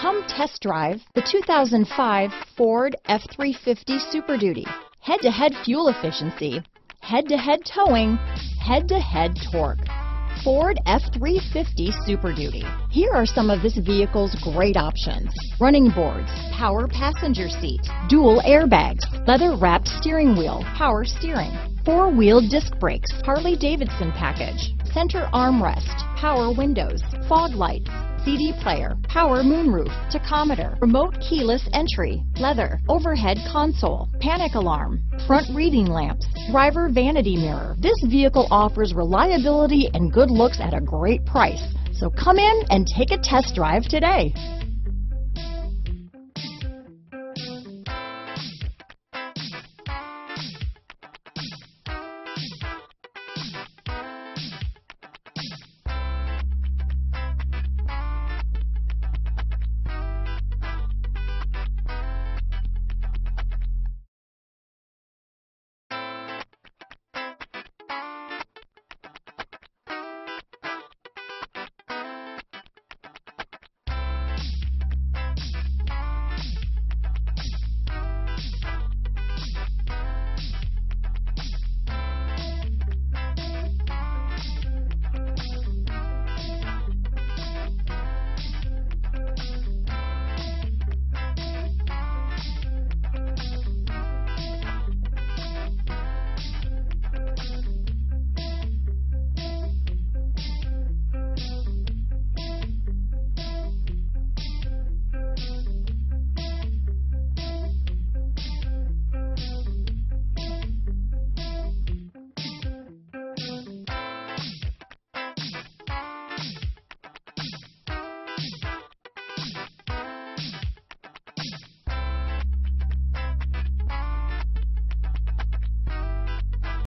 Come test drive the 2005 Ford F-350 Super Duty. Head-to-head fuel efficiency, head-to-head towing, head-to-head torque. Ford F-350 Super Duty. Here are some of this vehicle's great options. Running boards, power passenger seat, dual airbags, leather wrapped steering wheel, power steering, four wheel disc brakes, Harley Davidson package, center armrest, power windows, fog lights, CD player, power moonroof, tachometer, remote keyless entry, leather, overhead console, panic alarm, front reading lamps, driver vanity mirror. This vehicle offers reliability and good looks at a great price. So come in and take a test drive today.